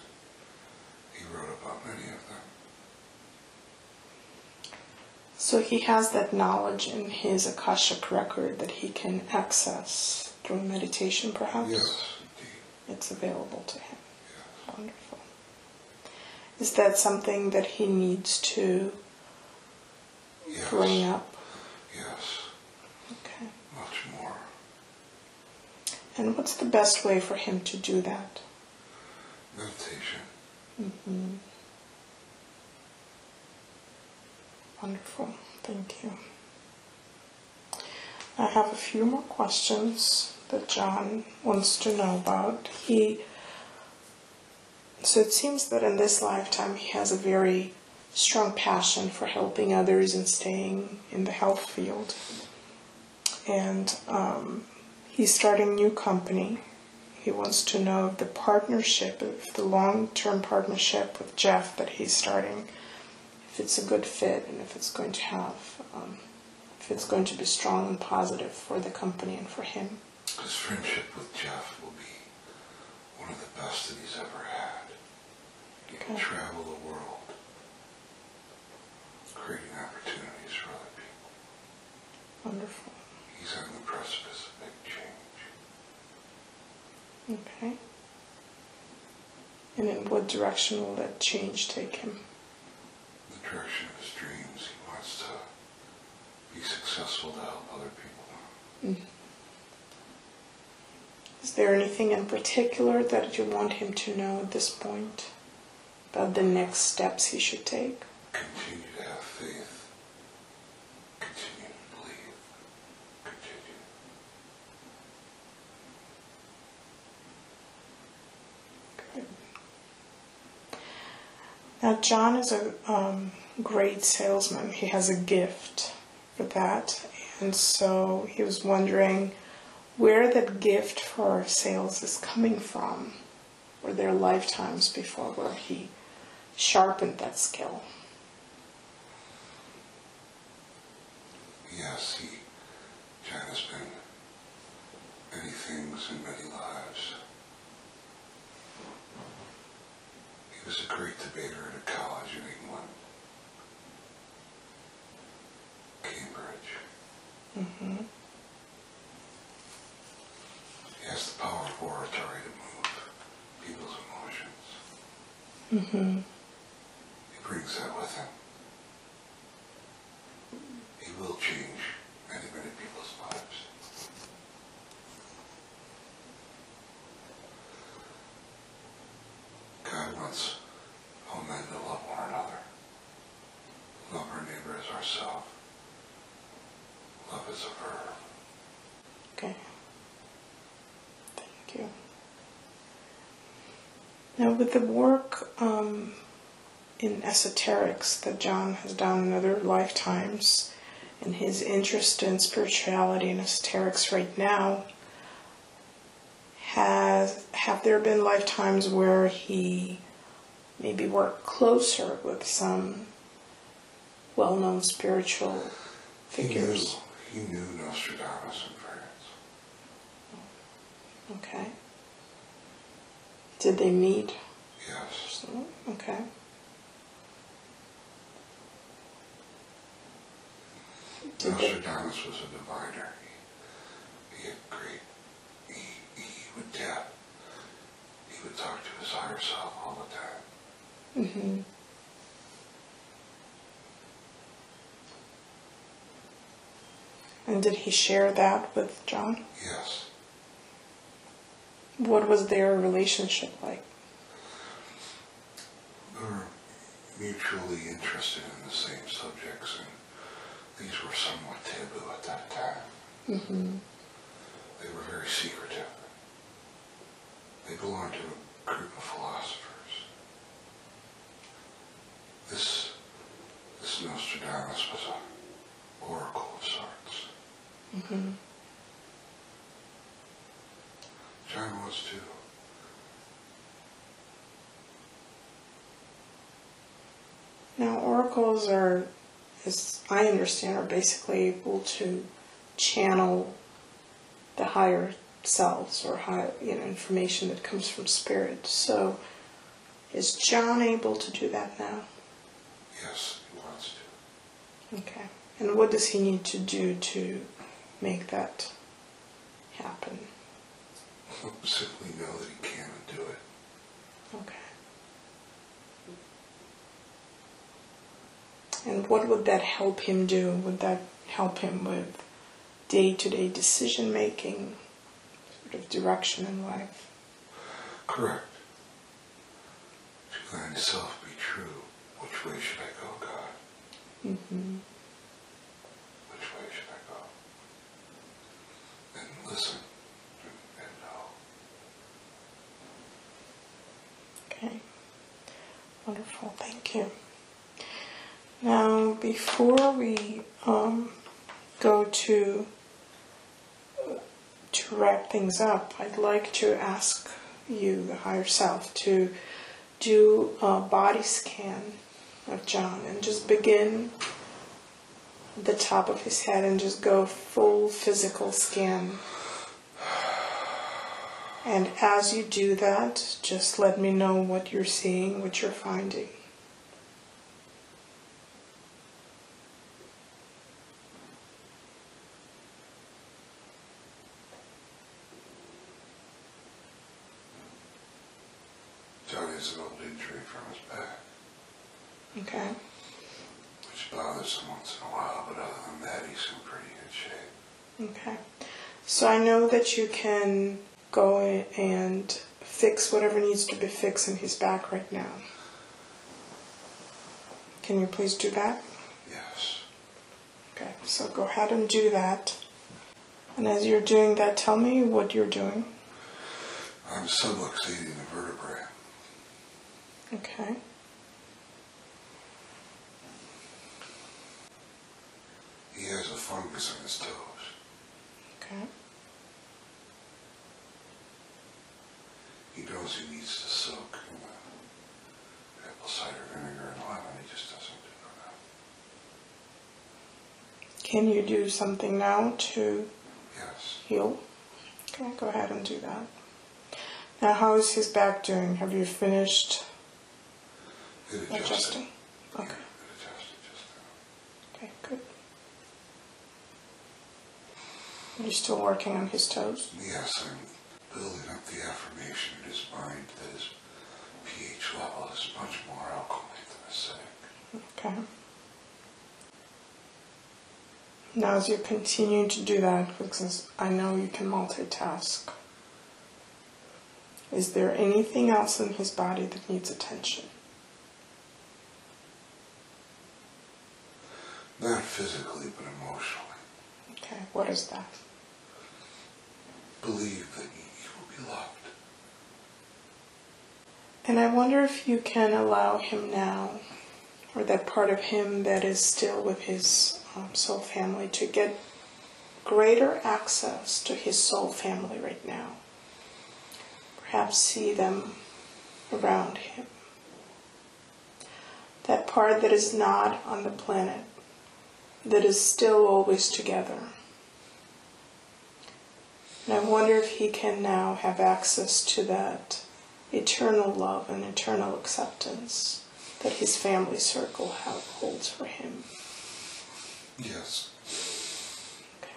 He wrote about many of them. So he has that knowledge in his Akashic record that he can access through meditation, perhaps? Yes, indeed. It's available to him. Yes. Wonderful. Is that something that he needs to Yes. bring up? Yes, Okay. much more. And what's the best way for him to do that? Meditation. hmm Wonderful. Thank you. I have a few more questions that John wants to know about. He so it seems that in this lifetime he has a very strong passion for helping others and staying in the health field. And um, he's starting a new company. He wants to know if the partnership, if the long-term partnership with Jeff that he's starting, if it's a good fit and if it's going to have, um, if it's going to be strong and positive for the company and for him. His friendship with Jeff will be one of the best that he's ever had. He can travel the world, creating opportunities for other people. Wonderful. He's on the precipice of big. Okay. And in what direction will that change take him? The direction of his dreams, he wants to be successful to help other people. Mm-hmm. Is there anything in particular that you want him to know at this point about the next steps he should take? Continue to have faith. Continue to believe. Continue. Good. John is a um, great salesman. He has a gift for that. And so he was wondering where that gift for sales is coming from. Were there lifetimes before where he sharpened that skill? Yes, he, John has been many things in many lives. He was a great debater at a college in England, Cambridge. hmm He has the power of oratory to move people's emotions. hmm He brings that with him. He will change many, many people's lives. God wants all men to love one another. Love our neighbor as ourselves. Love is a verb. Okay. Thank you. Now, with the work um, in esoterics that John has done in other lifetimes, and his interest in spirituality and esoterics right now, has have there been lifetimes where he maybe worked closer with some well-known spiritual figures? He knew, he knew Nostradamus in France. Okay. Did they meet? Yes. Okay. Did Nostradamus was a diviner. He, he had great. He, he would tap. He would talk to his higher self all the time. Mm-hmm. And did he share that with John? Yes. What was their relationship like? They were mutually interested in the same subjects, and these were somewhat taboo at that time. Mm-hmm. They were very secretive. They belonged to a group of philosophers. This, this Nostradamus was an oracle of sorts. Mm-hmm. John was too. Now, oracles are, as I understand, are basically able to channel the higher selves or high, you know, information that comes from spirit. So, is John able to do that now? Yes, he wants to. Okay. And what does he need to do to make that happen? Simply know that he can and do it. Okay. And what would that help him do? Would that help him with day to day decision making, sort of direction in life? Correct. To thine self be true. Which way should I go, God? Mm-hmm. Which way should I go? And listen and, and know. Okay. Wonderful. Thank you. Now, before we um, go to to wrap things up, I'd like to ask you, the higher self, to do a body scan of John and just begin the top of his head and just go full physical scan. And as you do that, just let me know what you're seeing, what you're finding. John has an old injury from his back, Okay? which bothers him once in a while, but other than that, he's in pretty good shape. Okay. So I know that you can go and fix whatever needs to be fixed in his back right now. Can you please do that? Yes. Okay, so go ahead and do that. And as you're doing that, tell me what you're doing. I'm subluxating the vertebrae. Okay. He has a fungus on his toes. Okay. Knows he needs to soak in the apple cider vinegar and lemon. He just doesn't do Can you do something now to. Yes. heal? Okay, go ahead and do that. Now, how is his back doing? Have you finished adjusting? Okay. Good. Are you still working on his toes? Yes, I'm building up the affirmation in his mind that his pH level is much more alkaline than acidic. Okay. Now, as you continue to do that, because I know you can multitask, is there anything else in his body that needs attention? Not physically, but emotionally. Okay, what is that? Believe that loved. And I wonder if you can allow him now, or that part of him that is still with his um, soul family, to get greater access to his soul family right now. Perhaps see them around him. That part that is not on the planet, that is still always together. And I wonder if he can now have access to that eternal love and eternal acceptance that his family circle holds for him. Yes. Okay.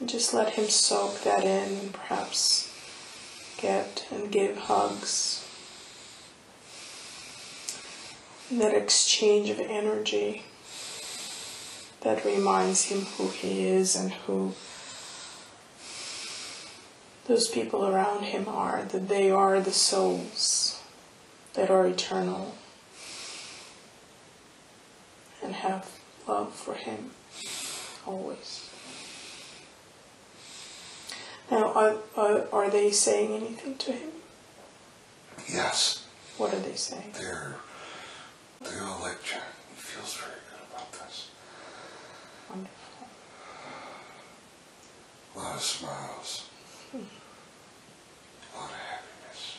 And just let him soak that in and perhaps get and give hugs that exchange of energy that reminds him who he is and who those people around him are, that they are the souls that are eternal and have love for him always. Now, are, are, are they saying anything to him? Yes, What are they saying? they're they all like. He feels very good about this. Wonderful. A lot of smiles. Of happiness.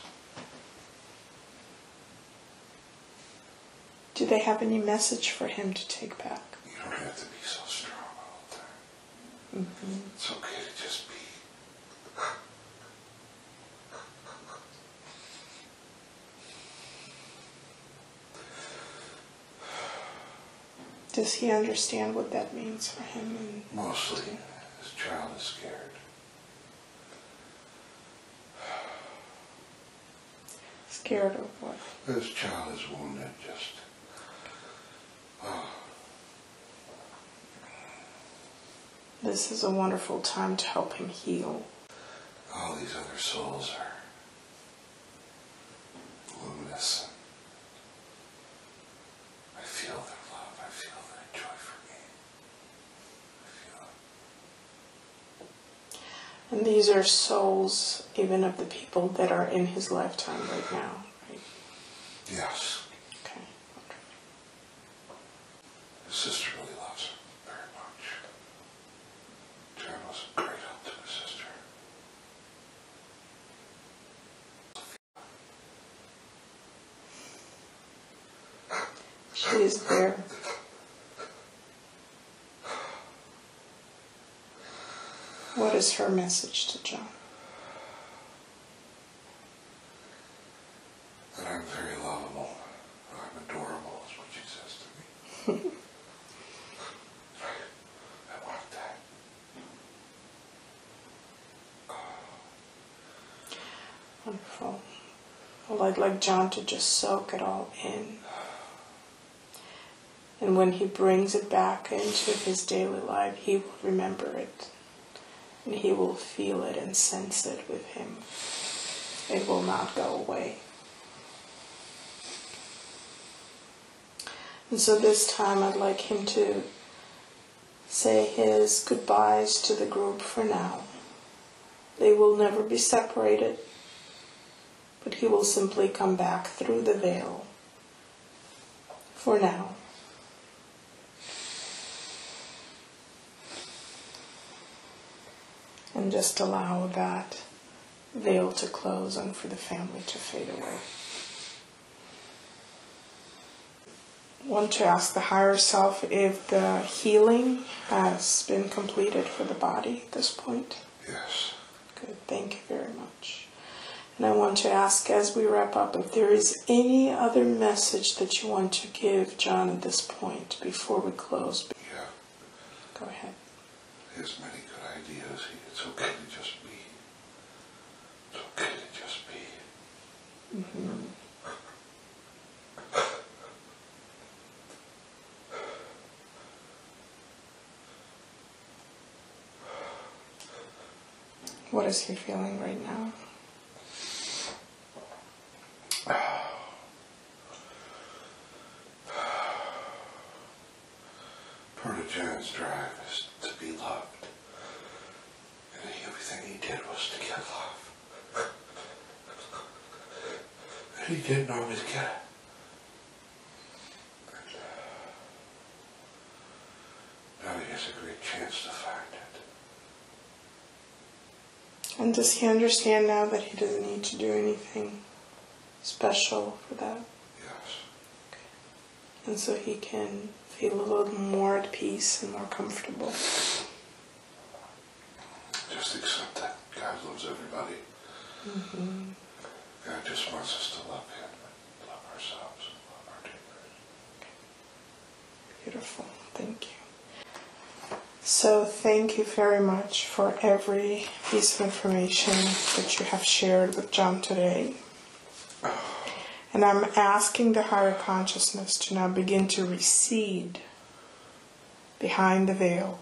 Do they have any message for him to take back? You don't have to be so strong all the time. Mm-hmm. It's okay to just be. Does he understand what that means for him? And Mostly, His child is scared. Scared of what? This child is wounded, just. Oh, This is a wonderful time to help him heal. all these other souls are luminous. I feel their love. I feel their joy for me. I feel it. And these are souls, even of the people that are in his lifetime right now. Right? Yes, Okay. his sister really loves him very much. Jan was a great help to his sister. She is there. What is her message to John? That I'm very lovable. I'm adorable, is what she says to me. [laughs] I want that. Wonderful. Well, I'd like John to just soak it all in. And when he brings it back into his daily life, he will remember it. And he will feel it and sense it with him. It will not go away. And so this time I'd like him to say his goodbyes to the group for now. They will never be separated but he will simply come back through the veil for now. And just allow that veil to close and for the family to fade away. Want to ask the higher self if the healing has been completed for the body at this point? Yes. Good, thank you very much. And I want to ask as we wrap up if there is any other message that you want to give John at this point before we close. Yeah. Go ahead. He has many good ideas. He, it's okay to just be. It's okay to just be. What is he feeling right now? Part of Jan's drive is to be loved. And he, everything he did was to get love. And he didn't always get it. Now he has a great chance to find it. And does he understand now that he doesn't need to do anything special for that? Yes. And so he can feel a little more at peace and more comfortable. Just accept that God loves everybody. Mm-hmm. God just wants us to love Him, and love ourselves, and love our neighbors. Beautiful. Thank you. So, thank you very much for every piece of information that you have shared with John today. And I'm asking the higher consciousness to now begin to recede behind the veil